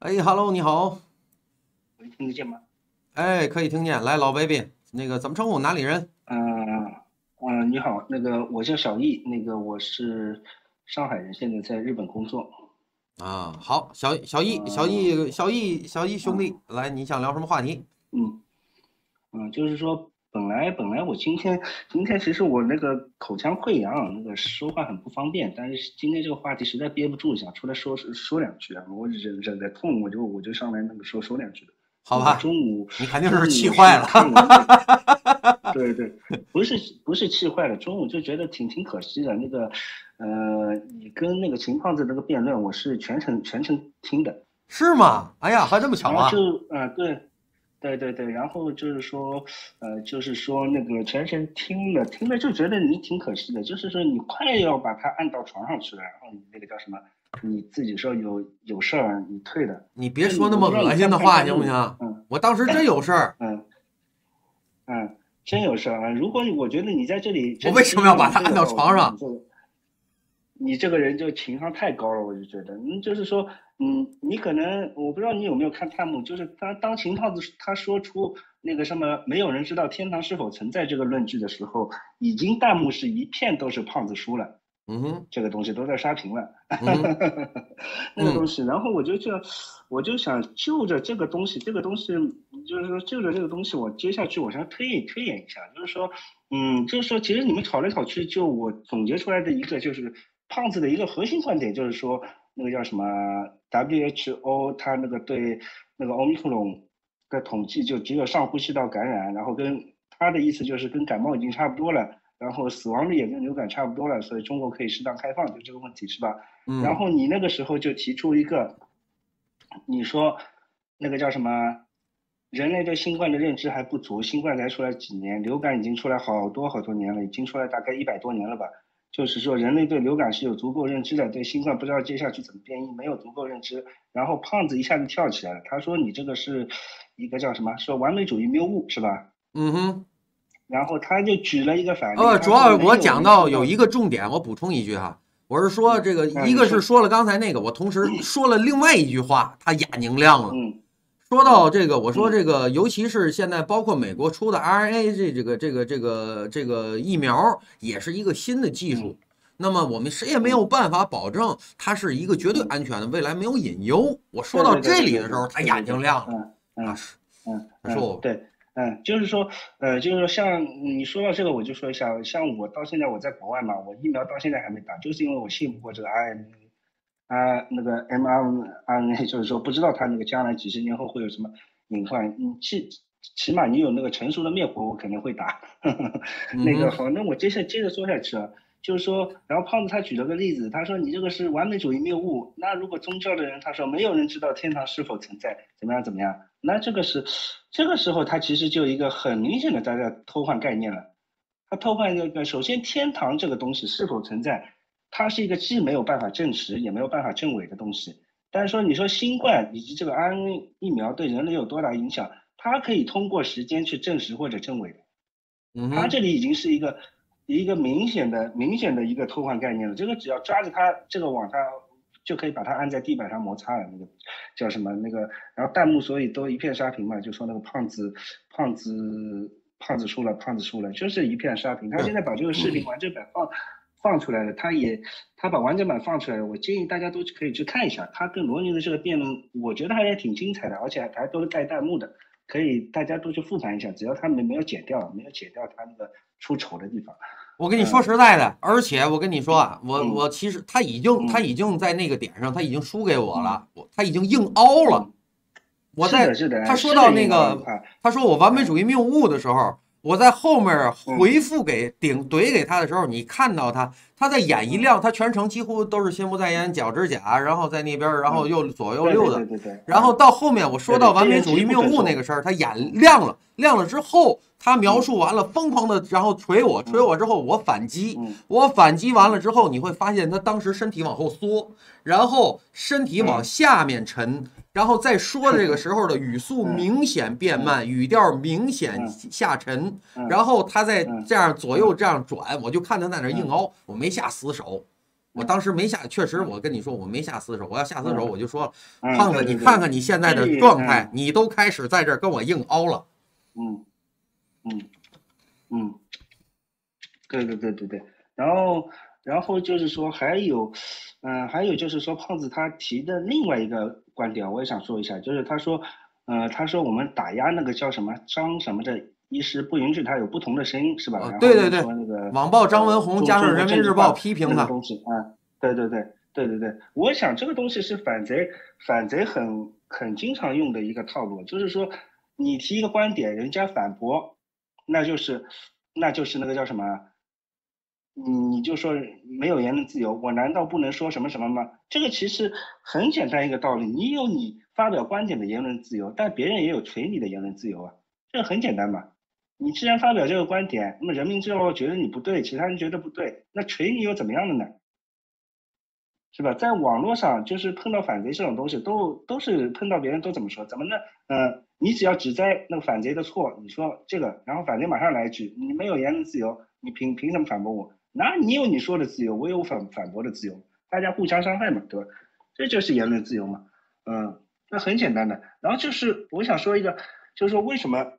哎，Hello，你好。喂，听得见吗？哎，可以听见。来，老 baby，那个怎么称呼？哪里人？嗯嗯，你好，那个我叫小易，那个我是上海人，现在在日本工作。啊，好，小小易，小易，小易，小易兄弟，来，你想聊什么话题？嗯嗯，就是说，本来本来我今天今天其实我那个口腔溃疡，那个说话很不方便，但是今天这个话题实在憋不住，想出来说说两句啊，我忍忍着痛，我就我就上来那个说说两句的。好吧，中午你肯定是气坏了。对对，不是不是气坏了，中午就觉得挺挺可惜的。那个，呃，你跟那个秦胖子那个辩论，我是全程全程听的。是吗？哎呀，还这么巧啊！就啊，对，对对对，然后就是说，呃，就是说那个全程听了听了，就觉得你挺可惜的，就是说你快要把他按到床上去了，然后你那个叫什么？你自己说有有事儿，你退的。你别说那么恶心的话，行不行？嗯，我当时真有事儿。嗯嗯，真有事儿啊！如果我觉得你在这里，我为什么要把他按到床上？你这个人就情商太高了，我就觉得，嗯，就是说，嗯，你可能我不知道你有没有看弹幕，就是当当秦胖子他说出那个什么没有人知道天堂是否存在这个论据的时候，已经弹幕是一片都是胖子输了。嗯哼，这个东西都在刷屏了，那个东西，然后我就这，我就想就着这个东西，这个东西就是说就着这个东西，我接下去我想推演推演一下，就是说，嗯，就是说，其实你们吵来吵去，就我总结出来的一个就是胖子的一个核心观点，就是说那个叫什么 WHO，他那个对那个奥密克戎的统计就只有上呼吸道感染，然后跟他的意思就是跟感冒已经差不多了。然后死亡率也跟流感差不多了，所以中国可以适当开放，就这个问题是吧？嗯。然后你那个时候就提出一个，你说那个叫什么？人类对新冠的认知还不足，新冠才出来几年，流感已经出来好多好多年了，已经出来大概一百多年了吧？就是说人类对流感是有足够认知的，对新冠不知道接下去怎么变异，没有足够认知。然后胖子一下子跳起来了，他说你这个是一个叫什么？说完美主义谬误是吧？嗯哼。然后他就举了一个反例。呃，主要我讲到有一个重点，我补充一句哈，我是说这个，一个是说了刚才那个，我同时说了另外一句话，他眼睛亮了。嗯。说到这个，我说这个，尤其是现在包括美国出的 RNA 这这个这个这个这个疫苗，也是一个新的技术。那么我们谁也没有办法保证它是一个绝对安全的，未来没有隐忧。我说到这里的时候，他眼睛亮了。嗯嗯嗯。他说对。嗯，就是说，呃，就是说，像你说到这个，我就说一下，像我到现在我在国外嘛，我疫苗到现在还没打，就是因为我信不过这个 I 啊，那个 m R N A，就是说不知道它那个将来几十年后会有什么隐患，你起起码你有那个成熟的灭活，我肯定会打。那个好，那我接下接着说下去啊，就是说，然后胖子他举了个例子，他说你这个是完美主义谬误，那如果宗教的人他说没有人知道天堂是否存在，怎么样怎么样？那这个是，这个时候他其实就一个很明显的在在偷换概念了。他偷换一个，首先天堂这个东西是否存在，它是一个既没有办法证实也没有办法证伪的东西。但是说你说新冠以及这个 RNA 疫苗对人类有多大影响，它可以通过时间去证实或者证伪的。嗯，它这里已经是一个一个明显的明显的一个偷换概念了。这个只要抓着它这个往它。就可以把它按在地板上摩擦了，那个叫什么？那个，然后弹幕所以都一片刷屏嘛，就说那个胖子，胖子，胖子输了，胖子输了，就是一片刷屏。他现在把这个视频完整版放放出来了，他也他把完整版放出来了。我建议大家都可以去看一下，他跟罗宁的这个辩论，我觉得还挺精彩的，而且还都是带弹幕的，可以大家都去复盘一下。只要他没没有剪掉，没有剪掉他那个出丑的地方。我跟你说实在的，而且我跟你说啊，我我其实他已经他已经在那个点上，他已经输给我了，我他已经硬凹了。我在他说到那个，他说我完美主义谬误的时候，我在后面回复给顶怼给他的时候，你看到他他在眼一亮，他全程几乎都是心不在焉，脚趾甲，然后在那边，然后又左右溜的，然后到后面我说到完美主义谬误那个事儿，他眼亮了，亮了之后。他描述完了，疯狂的，然后捶我，捶我之后，我反击，我反击完了之后，你会发现他当时身体往后缩，然后身体往下面沉，然后在说的这个时候的语速明显变慢，语调明显下沉，然后他在这样左右这样转，我就看他在那硬凹，我没下死手，我当时没下，确实我跟你说我没下死手，我要下死手我就说，胖子你看看你现在的状态，你都开始在这跟我硬凹了。嗯。嗯。嗯，对对对对对，然后然后就是说还有，嗯还有就是说胖子他提的另外一个观点我也想说一下，就是他说，呃他说我们打压那个叫什么张什么的。一是不允许他有不同的声音，是吧？对对对，那个网暴张文宏加上人民日报批评他东西啊，对对对对对对，我想这个东西是反贼反贼很很经常用的一个套路，就是说你提一个观点，人家反驳，那就是那就是那个叫什么？你你就说没有言论自由，我难道不能说什么什么吗？这个其实很简单一个道理，你有你发表观点的言论自由，但别人也有锤你的言论自由啊，这个很简单嘛。你既然发表这个观点，那么人民之后觉得你不对，其他人觉得不对，那锤你又怎么样的呢？是吧？在网络上，就是碰到反贼这种东西，都都是碰到别人都怎么说？怎么呢？嗯，你只要指摘那个反贼的错，你说这个，然后反贼马上来一句，你没有言论自由，你凭凭什么反驳我？那你有你说的自由，我有反反驳的自由，大家互相伤害嘛，对吧？这就是言论自由嘛。嗯，那很简单的。然后就是我想说一个，就是说为什么？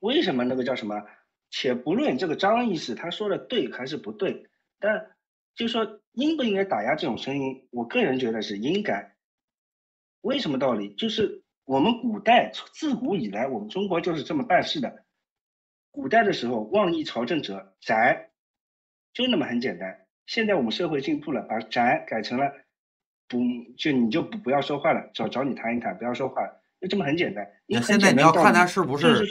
为什么那个叫什么？且不论这个张医师他说的对还是不对，但就说应不应该打压这种声音，我个人觉得是应该。为什么道理？就是我们古代自古以来，我们中国就是这么办事的。古代的时候，妄议朝政者斩，就那么很简单。现在我们社会进步了，把宅改成了不，就你就不不要说话了，找找你谈一谈，不要说话了，就这么很简单。那现在你要看他是不是？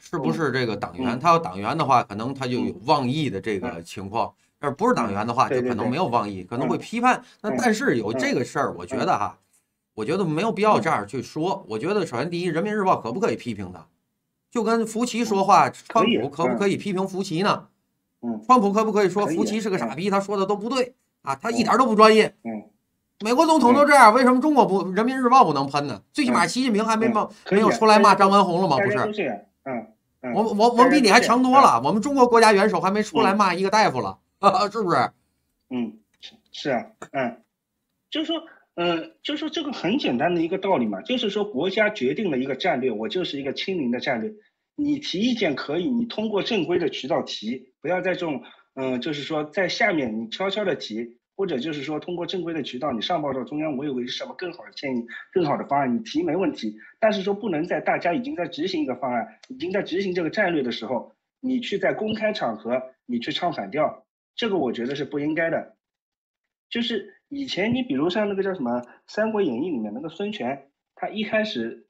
是不是这个党员？他要党员的话，可能他就有妄议的这个情况；要是不是党员的话，就可能没有妄议，可能会批判。那但是有这个事儿，我觉得哈，我觉得没有必要这样去说。我觉得首先第一，《人民日报》可不可以批评他？就跟福奇说话，川普可不可以批评福奇呢？川普可不可以说福奇是个傻逼？他说的都不对啊，他一点都不专业。嗯美国总统都这样，为什么中国不《人民日报》不能喷呢？最起码习近平还没骂，没有出来骂张文宏了吗？不是。嗯，我我我们比你还强多了，我们中国国家元首还没出来骂一个大夫了，是不是？嗯，是啊，嗯，就是说，呃，就是说这个很简单的一个道理嘛，就是说国家决定了一个战略，我就是一个亲民的战略，你提意见可以，你通过正规的渠道提，不要在这种，嗯，就是说在下面你悄悄的提。或者就是说，通过正规的渠道，你上报到中央，我有个什么更好的建议、更好的方案，你提没问题。但是说不能在大家已经在执行一个方案、已经在执行这个战略的时候，你去在公开场合你去唱反调，这个我觉得是不应该的。就是以前你比如像那个叫什么《三国演义》里面那个孙权，他一开始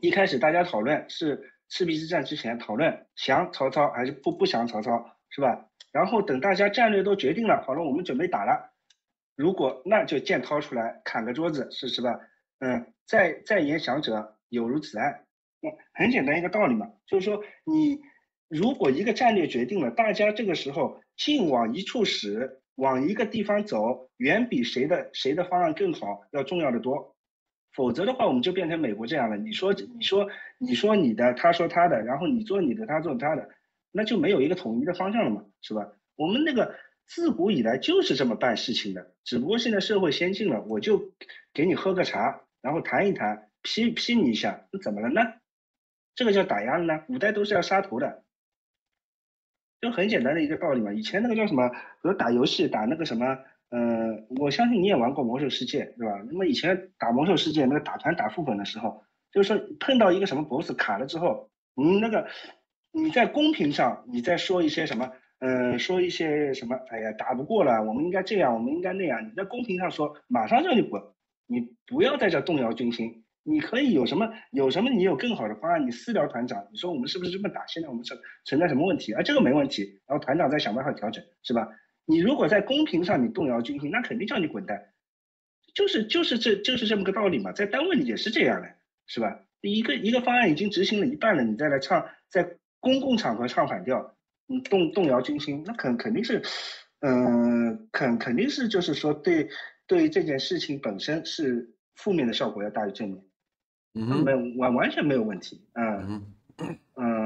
一开始大家讨论是赤壁之战之前讨论降曹操还是不不降曹操，是吧？然后等大家战略都决定了，好了，我们准备打了。如果那就剑掏出来砍个桌子，是是吧？嗯，再再言降者有如此案。那很简单一个道理嘛，就是说你如果一个战略决定了，大家这个时候劲往一处使，往一个地方走，远比谁的谁的方案更好要重要的多。否则的话，我们就变成美国这样了。你说你说你说你的，他说他的，然后你做你的，他做他的。那就没有一个统一的方向了嘛，是吧？我们那个自古以来就是这么办事情的，只不过现在社会先进了，我就给你喝个茶，然后谈一谈，批批你一下，那怎么了呢？这个叫打压了呢？古代都是要杀头的，就很简单的一个道理嘛。以前那个叫什么，比如打游戏打那个什么，嗯，我相信你也玩过魔兽世界，对吧？那么以前打魔兽世界那个打团打副本的时候，就是说碰到一个什么 boss 卡了之后，你那个。你在公屏上，你在说一些什么？嗯，说一些什么？哎呀，打不过了，我们应该这样，我们应该那样。你在公屏上说，马上叫你滚，你不要在这动摇军心。你可以有什么？有什么？你有更好的方案？你私聊团长，你说我们是不是这么打？现在我们存存在什么问题？啊，这个没问题，然后团长再想办法调整，是吧？你如果在公屏上你动摇军心，那肯定叫你滚蛋。就是就是这就是这么个道理嘛，在单位里也是这样的，是吧？一个一个方案已经执行了一半了，你再来唱在。公共场合唱反调，你，动动摇军心，那肯肯定是，嗯，肯肯定是就是说对对这件事情本身是负面的效果要大于正面，嗯，没完完全没有问题，嗯嗯嗯，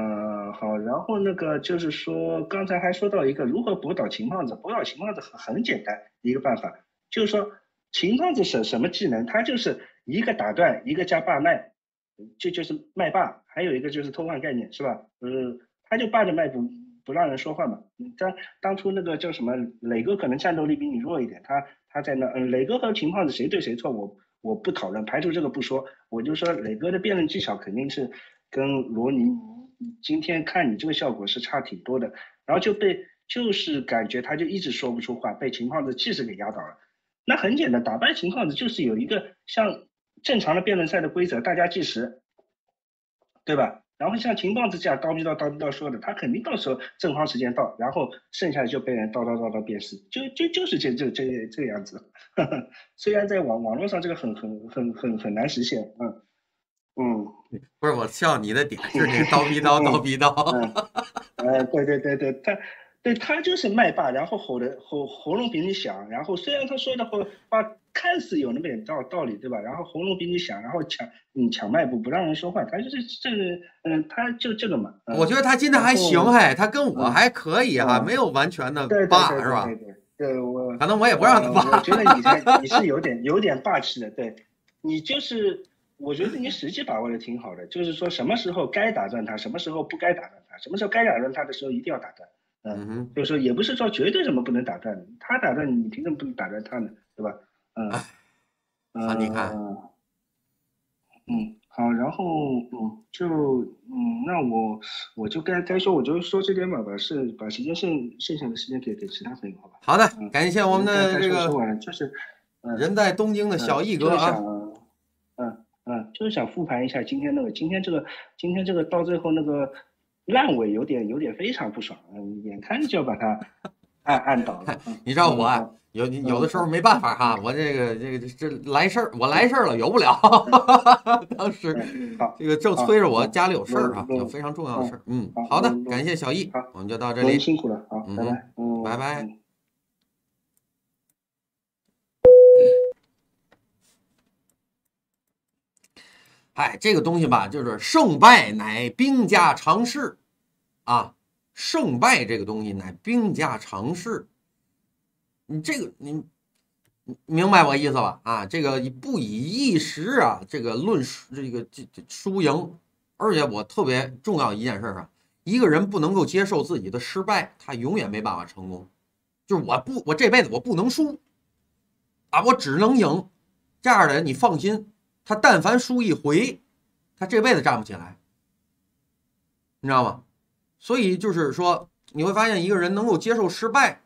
好，然后那个就是说，刚才还说到一个如何驳倒秦胖子，驳倒秦胖子很很简单一个办法，就是说秦胖子是什么技能？他就是一个打断，一个加霸麦，这就是麦霸，还有一个就是偷换概念，是吧？呃，他就霸着麦不不让人说话嘛。当当初那个叫什么磊哥可能战斗力比你弱一点，他他在那，嗯，磊哥和秦胖子谁对谁错，我我不讨论，排除这个不说，我就说磊哥的辩论技巧肯定是跟罗尼。今天看你这个效果是差挺多的，然后就被就是感觉他就一直说不出话，被秦胖子气势给压倒了。那很简单，打败秦胖子就是有一个像正常的辩论赛的规则，大家计时，对吧？然后像秦胖子这样叨逼叨叨逼叨说的，他肯定到时候正方时间到，然后剩下的就被人叨叨叨叨辨识，就就就是这这这这个样子。虽然在网网络上这个很很很很很难实现，嗯。嗯，不是我笑你的点是你刀逼刀刀逼刀，呃，对对对对，他对他就是麦霸，然后吼的吼喉咙比你响，然后虽然他说的话话看似有那么点道道理，对吧？然后喉咙比你响，然后抢嗯抢麦不不让人说话，他就是这个嗯，他就这个嘛。我觉得他今天还行哎，他跟我还可以哈，没有完全的霸是吧？对对对，我反正我也不让他霸。我觉得你这你是有点有点霸气的，对你就是。我觉得你时机把握的挺好的，就是说什么时候该打断他，什么时候不该打断他，什么时候该打断他的时候一定要打断，嗯，就是说也不是说绝对什么不能打断，他打断你，你凭什么不能打断他呢？对吧？嗯，好，你看，嗯，好，然后嗯，就嗯，那我我就该该说我就说这点吧，把是把时间剩剩下的时间给给其他朋友，好吧？好的，感谢我们的这个就是人在东京的小易哥啊。嗯，就是想复盘一下今天那个，今天这个，今天这个到最后那个烂尾有点有点非常不爽，嗯，眼看着就要把它 按按倒了。你知道我有有的时候没办法哈，我这个这个这来事儿，我来事儿了，游不了。当时这个正催着我家里有事儿啊，有非常重要的事儿。嗯，好的，感谢小易，我们就到这里，辛苦了，好，拜拜，嗯，拜拜。哎，这个东西吧，就是胜败乃兵家常事，啊，胜败这个东西乃兵家常事。你这个你明白我意思吧？啊，这个不以一时啊，这个论这个这这输赢。而且我特别重要一件事啊，一个人不能够接受自己的失败，他永远没办法成功。就是我不，我这辈子我不能输，啊，我只能赢。这样的人，你放心。他但凡输一回，他这辈子站不起来，你知道吗？所以就是说，你会发现一个人能够接受失败，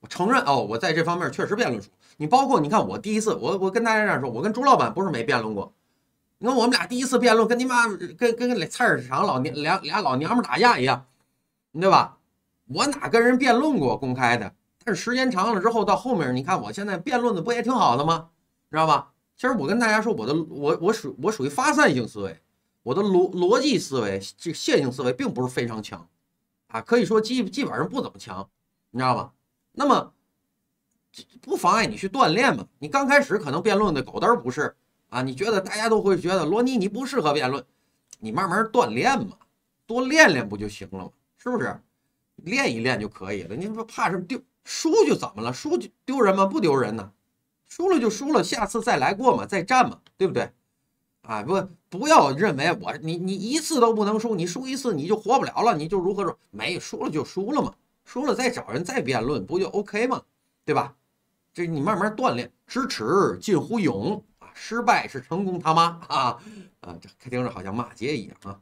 我承认哦，我在这方面确实辩论输。你包括你看我第一次，我我跟大家这样说，我跟朱老板不是没辩论过。你看我们俩第一次辩论，跟你妈跟跟跟菜市场老娘俩俩老娘们打架一样，对吧？我哪跟人辩论过公开的？但是时间长了之后，到后面你看我现在辩论的不也挺好的吗？知道吧？其实我跟大家说，我的我我属我属于发散性思维，我的逻逻辑思维这线性思维并不是非常强，啊，可以说基基本上不怎么强，你知道吧？那么不妨碍你去锻炼嘛。你刚开始可能辩论的狗嘚不是啊，你觉得大家都会觉得罗尼你不适合辩论，你慢慢锻炼嘛，多练练不就行了吗？是不是？练一练就可以了。你不怕什么丢输就怎么了？输就丢人吗？不丢人呢。输了就输了，下次再来过嘛，再战嘛，对不对？啊，不，不要认为我你你一次都不能输，你输一次你就活不了了，你就如何说？没输了就输了嘛，输了再找人再辩论，不就 OK 吗？对吧？这你慢慢锻炼，知耻近乎勇啊，失败是成功他妈啊啊！这听着好像骂街一样啊。